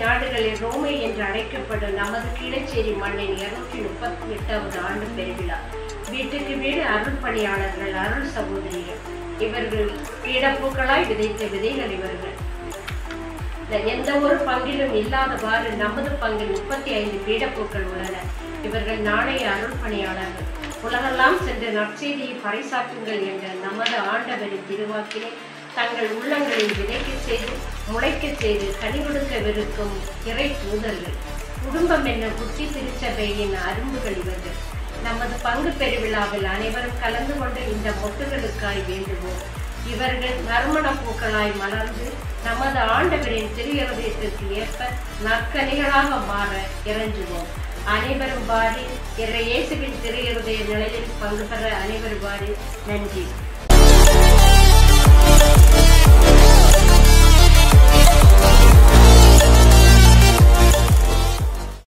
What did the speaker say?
நாடுகளில் ரோமை என்று அழைக்கப்படும் நமது கீழச்சேரி மண்ணின் இருநூற்றி முப்பத்தி எட்டாவது ஆண்டு பெருவிழா. வீட்டுக்கு வீடு அருள் பணியாளர்கள் அருள் சகோதரிகள். இவர்கள் பீடப்பூக்களாய் விதைத்த விதைகள் இவர்கள். எந்த ஒரு பங்கிலும் இல்லாதவாறு நமது பங்கில் முப்பத்தி ஐந்து பீடப்பூக்கள் உள்ளன. இவர்கள் நாளைய அருள் பணியாளர்கள். உலகெல்லாம் சென்று நற்செய்தியை பறைசாற்றுங்கள் என்ற நமது ஆண்டவரின் திருவாக்கினை தங்கள் உள்ளங்களில் விதைக்க செய்து முளைக்க செய்து கனி கொடுக்கவிருக்கும் இறை தூதர்கள். குடும்பம் என்ன குட்டி திருச்சபையின் அரும்புகள் இவர்கள். நமது பங்கு பெருவிழாவில் அனைவரும் கலந்து கொண்டு இந்த மொட்டுகளுக்காய் வேண்டுவோம். இவர்கள் நறுமண பூக்களாய் மலர்ந்து நமது ஆண்டவரின் திரு ஏற்ப நற்கனிகளாக மாற இறங்குவோம். அனைவரும் வாரி இறை இயேசுவின் திரு நிலையில் பங்கு பெற அனைவரும் வாரி நன்றி.